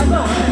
OK，nice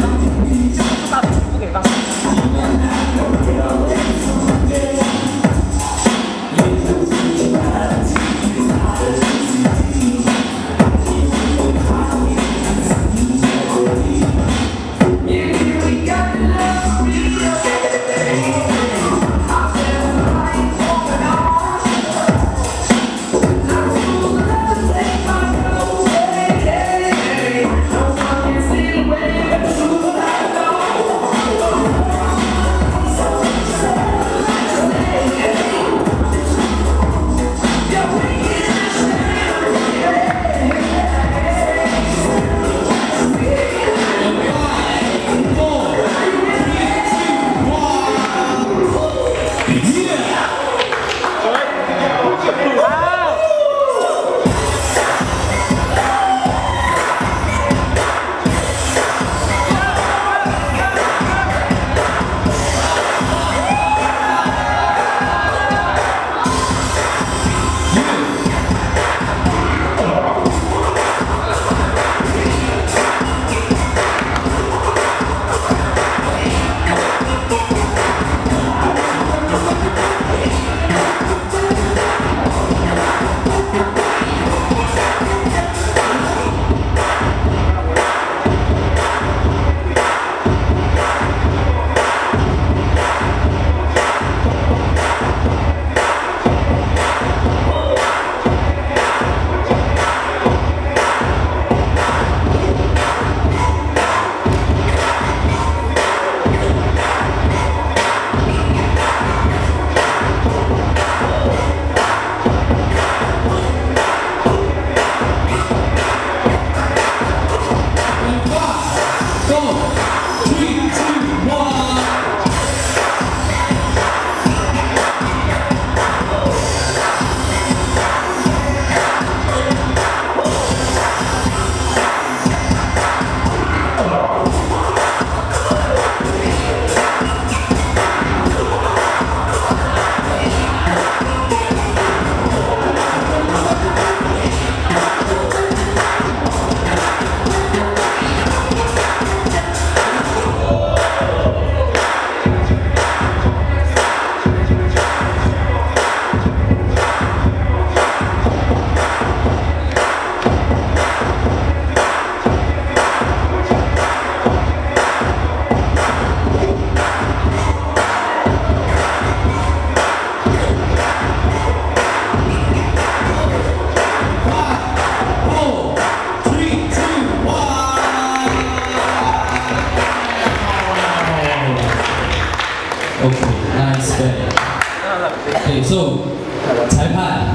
裁判，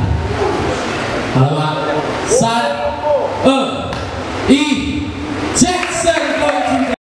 好了吗？三、二、一。